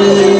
Amen.